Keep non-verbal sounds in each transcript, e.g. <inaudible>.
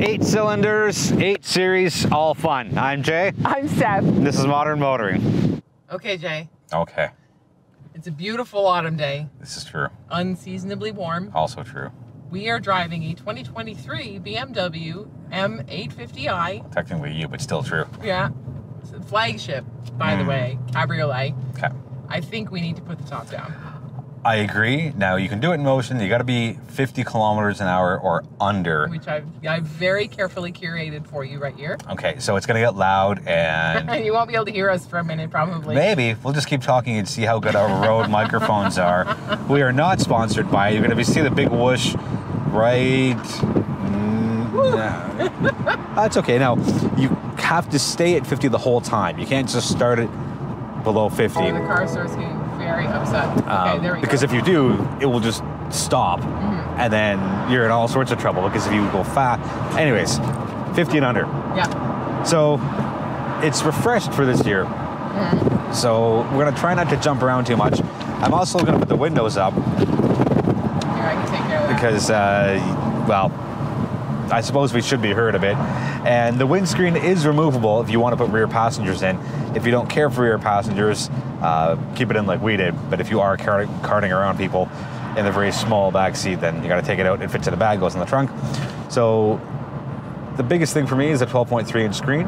Eight cylinders, eight series, all fun. I'm Jay. I'm Steph. This is Modern Motoring. Okay, Jay. Okay, It's a beautiful autumn day, this is true. unseasonably warm. Also true. We are driving a 2023 BMW M850i. Technically you, but still true. Yeah. It's a flagship, by the Mm. way, cabriolet. Okay. I think we need to put the top down. I agree. Now you can do it in motion. You got to be 50 kilometers an hour or under. which I've, I've very carefully curated for you right here. Okay, so it's gonna get loud and <laughs> you won't be able to hear us for a minute, probably. maybe we'll just keep talking and see how good our road microphones are. We are not sponsored by. it. You're gonna be see the big whoosh, right? No. <laughs> That's okay. Now you have to stay at 50 the whole time. You can't just start it below 50. Oh, the car starts getting very upset. Okay, Um, there we because go. if you do, it will just stop, Mm-hmm. and then you're in all sorts of trouble. Because if you go fast, anyways, 50 and under. yeah. So it's refreshed for this year. Mm-hmm. So we're gonna try not to jump around too much. I'm also gonna put the windows up Here, I can take care of that. because, uh, well, I suppose we should be heard a bit. And the windscreen is removable if you want to put rear passengers in. If you don't care for rear passengers, uh, keep it in like we did. But if you are car- carting around people in the very small back seat, then you got to take it out. It fits in a bag, goes in the trunk. So the biggest thing for me is a 12.3 inch screen.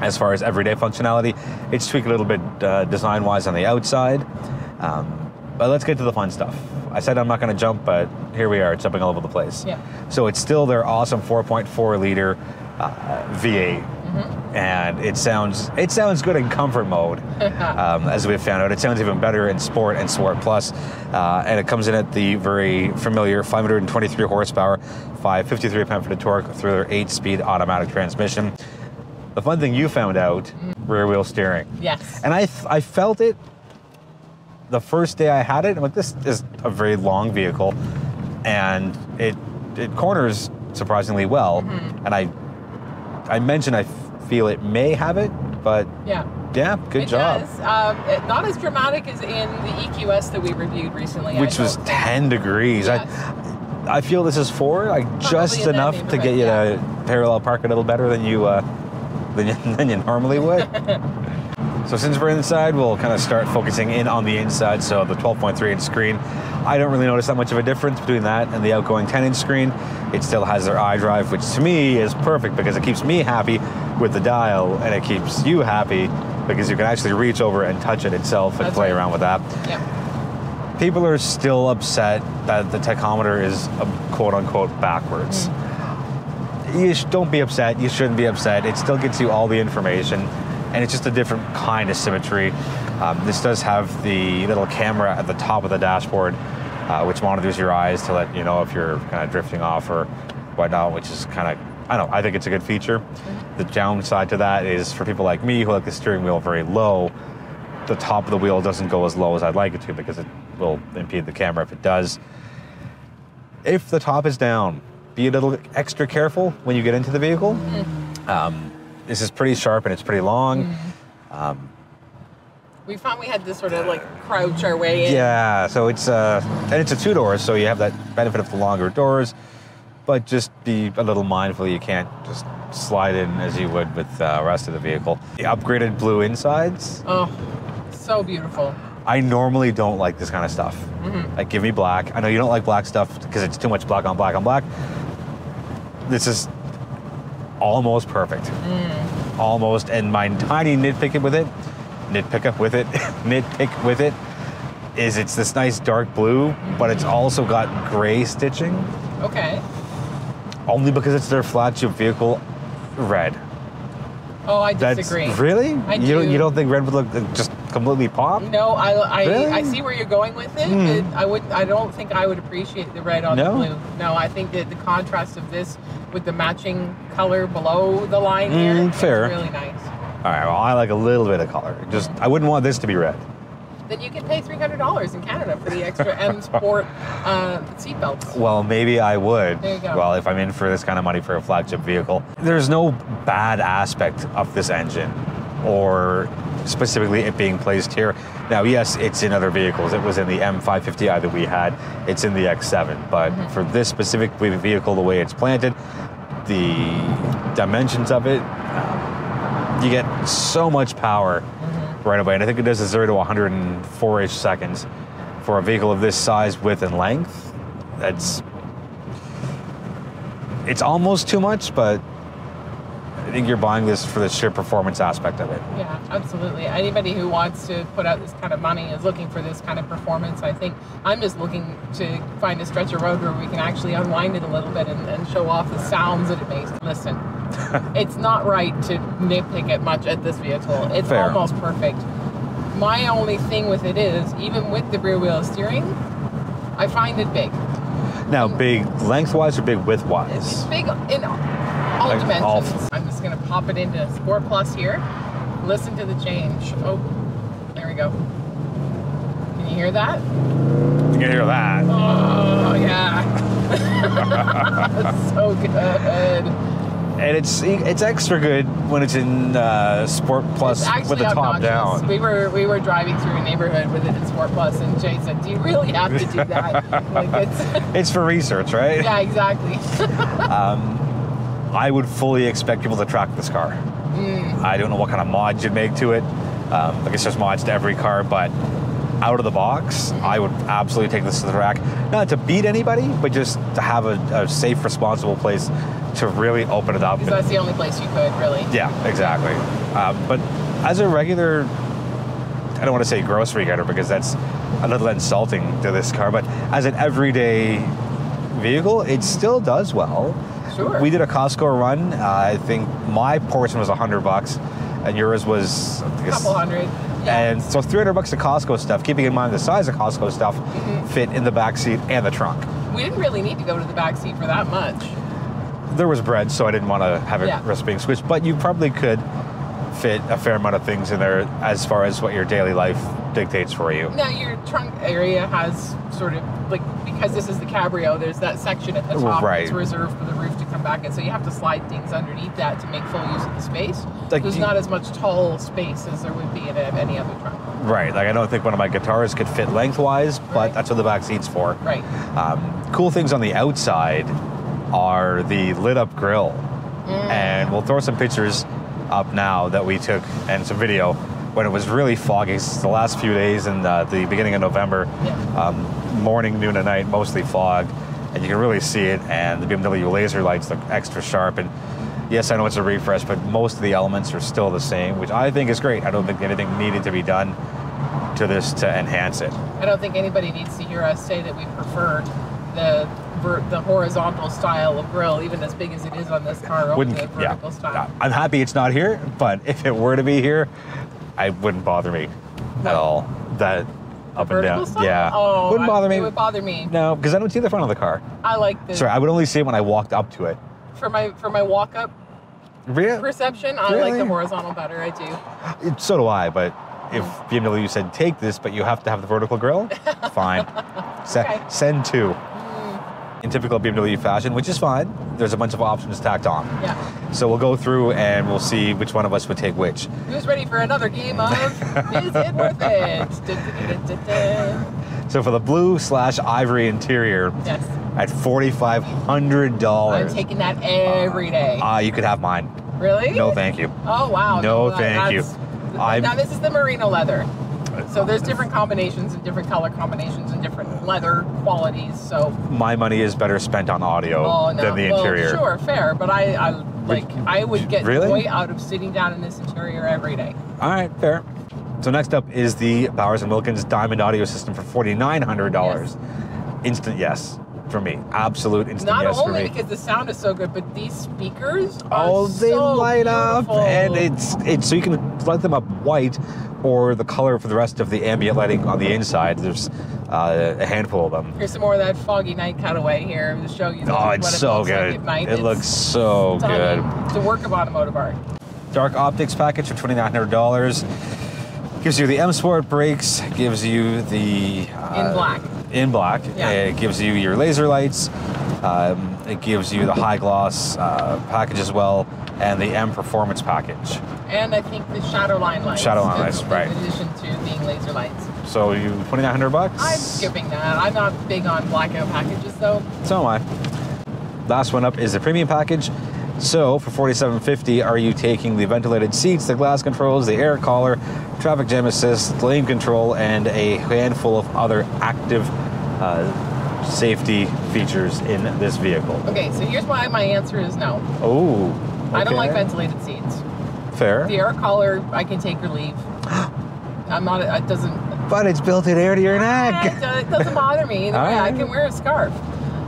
As far as everyday functionality, it's tweaked a little bit uh, design wise on the outside. Um, but let's get to the fun stuff. I said I'm not going to jump, but here we are, jumping all over the place. Yeah. So it's still their awesome 4.4 liter uh, V8, and it sounds it sounds good in comfort mode, <laughs> um, as we've found out. It sounds even better in Sport and Sport Plus, uh, and it comes in at the very familiar 523 horsepower, 553 pound-feet of torque through their eight-speed automatic transmission. The fun thing you found out, rear wheel steering. Yes. And I, I felt it the first day I had it. I'm like, this is a very long vehicle, and it it corners surprisingly well. Mm-hmm. And I I mentioned I feel it may have it, but yeah. yeah, good it job. Does. Um, it- not as dramatic as in the EQS that we reviewed recently. I Which was don't 10 degrees. Yes. I I feel this is four, like just enough to get you neighborhood, to parallel park a little better than you uh, than you, <laughs> than you normally would. <laughs> So since we're inside, we'll kind of start focusing in on the inside. So the 12.3 inch screen, I don't really notice that much of a difference between that and the outgoing 10 inch screen. It still has their iDrive, which to me is perfect because it keeps me happy with the dial and it keeps you happy because you can actually reach over and touch it itself and That's play right. around with that. Yeah. People are still upset that the tachometer is uh, quote unquote backwards. You sh- don't be upset. You shouldn't be upset. It still gets you all the information, and it's just a different kind of symmetry. Um, this does have the little camera at the top of the dashboard, uh, which monitors your eyes to let you know if you're kind of drifting off or whatnot, which is kind of I don't know. I think it's a good feature. The downside to that is for people like me who like the steering wheel very low, the top of the wheel doesn't go as low as I'd like it to because it will impede the camera if it does. If the top is down, be a little extra careful when you get into the vehicle. Um, this is pretty sharp and it's pretty long. Mm-hmm. Um, we found we had to sort of like crouch our way in. Yeah, so it's uh, and it's a two doors, so you have that benefit of the longer doors. But just be a little mindful you can't just slide in as you would with the rest of the vehicle. The upgraded blue insides. Oh, so beautiful. I normally don't like this kind of stuff. Mm-hmm. Like, give me black. I know you don't like black stuff because it's too much black on black on black. This is almost perfect. Almost. And my tiny nitpick with it, nitpick up with it, <laughs> nitpick with it, is it's this nice dark blue, but it's also got gray stitching. Okay. Only because it's their flagship vehicle, red. Oh, I That's disagree. really I you don't, you don't think red would look just completely pop? No, I, I, Really? I see where you're going with it, but I would I don't think I would appreciate the red on No? the blue. No, I think that the contrast of this with the matching color below the line here Mm, is fair. really nice. All right, well, I like a little bit of color. Just I wouldn't want this to be red. Then you can pay three hundred dollars in Canada for the extra <laughs> M Sport uh, seatbelts. Well, maybe I would. There you go. Well, if I'm in for this kind of money for a flagship vehicle, there's no bad aspect of this engine, or specifically it being placed here. Now, yes, it's in other vehicles. It was in the M550i that we had. It's in the X7, but Mm-hmm. for this specific vehicle, the way it's planted, the dimensions of it. Um, you get so much power right away, and I think it does a zero to 104 ish seconds for a vehicle of this size, width, and length. That's it's almost too much, but I think you're buying this for the sheer performance aspect of it. Yeah, absolutely. Anybody who wants to put out this kind of money is looking for this kind of performance. I think I'm just looking to find a stretch of road where we can actually unwind it a little bit and, and show off the sounds that it makes. Listen, <laughs> it's not right to nitpick it much at this vehicle. It's Fair. almost perfect. My only thing with it is, even with the rear wheel steering, I find it big. Now, big lengthwise or big widthwise? It's big in all Like dimensions. all- gonna pop it into Sport Plus here. Listen to the change. Oh, there we go. Can you hear that? You can hear that. Oh yeah. <laughs> That's so good. And it's it's extra good when it's in uh, Sport Plus with the top obnoxious. down. We were we were driving through a neighborhood with it in Sport Plus, and Jay said, "Do you really have to do that?" <laughs> like it's It's for research, right? <laughs> yeah, exactly. I would fully expect people to track this car. Mm. I don't know what kind of mods you'd make to it. Um, I guess there's mods to every car, but out of the box, I would absolutely take this to the track. Not to beat anybody, but just to have a, a safe, responsible place to really open it up. Because that's the only place you could really. Yeah, exactly. Um, but as a regular, I don't want to say grocery getter because that's a little insulting to this car, but as an everyday vehicle, it still does well. Sure. We did a Costco run. Uh, I think my portion was 100 bucks, and yours was a couple hundred. Yeah. And so 300 bucks of Costco stuff, keeping in mind the size of Costco stuff, Mm-hmm. fit in the back seat and the trunk. we didn't really need to go to the back seat for that much. There was bread, so I didn't want to have it Yeah. risk being squished, but you probably could fit a fair amount of things in there as far as what your daily life dictates for you. Now your trunk area has sort of like because this is the cabrio. There's that section at the top Right. that's reserved for the roof to come back in. So you have to slide things underneath that to make full use of the space. Like, There's not as much tall space as there would be in any other truck. Right, like I don't think one of my guitars could fit lengthwise, but Right. that's what the back seat's for. Right. Um, cool things on the outside are the lit up grill. Mm. And we'll throw some pictures up now that we took and some video when it was really foggy. It's the last few days in uh, the beginning of November, Yeah. um, morning, noon, and night, mostly fog. And you can really see it. And the BMW laser lights look extra sharp. And yes, I know it's a refresh, but most of the elements are still the same, which I think is great. I don't think anything needed to be done to this to enhance it. I don't think anybody needs to hear us say that we prefer the the horizontal style of grill, even as big as it is on this car, over wouldn't the yeah. vertical style. I'm happy it's not here, but if it were to be here, I wouldn't bother me What? at all. That up and down, style? yeah, Oh, wouldn't I- bother me. It would bother me. No, because I don't see the front of the car. I like this. Sorry, I would only see it when I walked up to it. for my for my walk up Really? perception. I like the horizontal better. I do. It- So do I, but if BMW said take this, but you have to have the vertical grill, <laughs> fine. Se- Okay. Send two. In typical BMW fashion, which is fine. There's a bunch of options tacked on. Yeah. So we'll go through and we'll see which one of us would take which. Who's ready for another game of <laughs> Is It Worth It? So for the blue slash ivory interior, Yes. at forty five hundred dollars. I'm taking that every day. Ah, you could have mine. Really? No, thank you. Oh wow. No, that- thank you. I'm- Now this is the merino leather. So there's different combinations and different color combinations and different leather qualities. So My money is better spent on audio oh no. than the well, interior. Sure, fair, but I, I like I would get Really? joy out of sitting down in this interior every day. All right, fair. So next up is the Bowers and Wilkins Diamond Audio System for forty nine hundred dollars. Instant yes for me. Absolute instant Not yes for me. Not only because the sound is so good, but these speakers are Oh, they so light up, and it's it's so you can light them up white or the color for the rest of the ambient lighting on the inside. There's uh, a handful of them. Here's some more of that foggy night cutaway here I'm going to show you Oh, it's it so looks like good. at. It It's looks so good. It's a work of automotive art. Dark optics package for twenty nine hundred dollars. Gives you the M Sport brakes. Gives you the uh, In black. In black. Yeah. It gives you your laser lights. Um, it gives you the high gloss uh, package as well, and the M Performance package. And I think the shadow line lights. Shadow line in- lights, right. In addition to being laser lights. So you twenty nine hundred bucks. I'm skipping that. I'm not big on blackout packages though. So am I. Last one up is the premium package, So for 4750, are you taking the ventilated seats, the glass controls, the air collar, traffic jam assist, lane control, and a handful of other active uh, safety features in this vehicle? Okay, so here's why my answer is no. Oh, I don't like ventilated seats. Fair, The air collar, I can take or leave. <gasps> I'm not. It doesn't. but it's built-in air to your neck. it doesn't bother me either way. I can wear a scarf.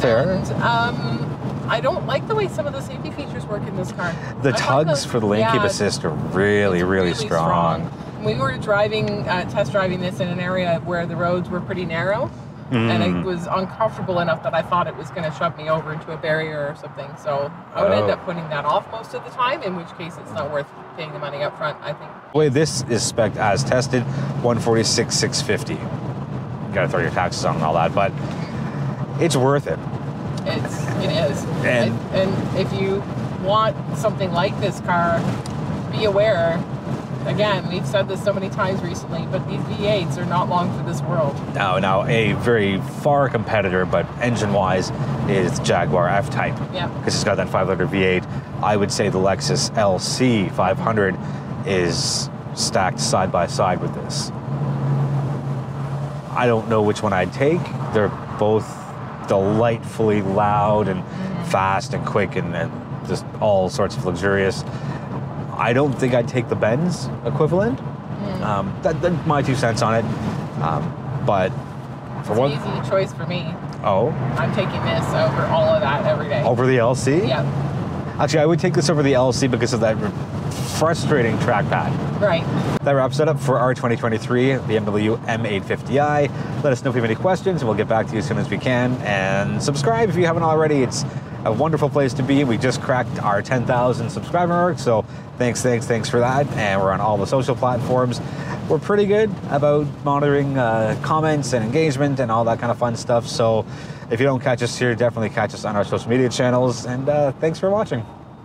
Fair. And um, I don't like the way some of the safety features work in this car. The I tugs for the lane keep assist are really, it's really, strong. We were driving, uh, test driving this in an area where the roads were pretty narrow, and Mm. it was uncomfortable enough that I thought it was going to shove me over into a barrier or something. So I would end Oh. up putting that off most of the time. In which case, it's not worth paying the money up front. I think. The way this is spec as tested, 146 650. You gotta throw your taxes on and all that, but it's worth it. It's it is. And- and if you want something like this car, be aware. Again, we've said this so many times recently, but these V8s are not long for this world. Now, now a very far competitor, but engine-wise, is Jaguar F-Type. Yeah. Because it's got that 5-liter V8. I would say the Lexus LC 500 is stacked side by side with this. I don't know which one I'd take. They're both delightfully loud and mm-hmm. fast and quick and, and just all sorts of luxurious. I don't think I'd take the Benz equivalent. Um, that, that's my two cents on it. Um, but for It's one, an easy choice for me. oh, I'm taking this over all of that every day. over the LC. Yep. Actually, I would take this over the LC because of that frustrating trackpad. right. That wraps it up for our 2023 BMW M850i. Let us know if you have any questions, and we'll get back to you as soon as we can. And subscribe if you haven't already. It's a wonderful place to be. We just cracked our 10,000 subscriber mark, so thanks, thanks, thanks for that. And we're on all the social platforms. We're pretty good about monitoring uh, comments and engagement and all that kind of fun stuff. So if you don't catch us here, definitely catch us on our social media channels. And uh, thanks for watching.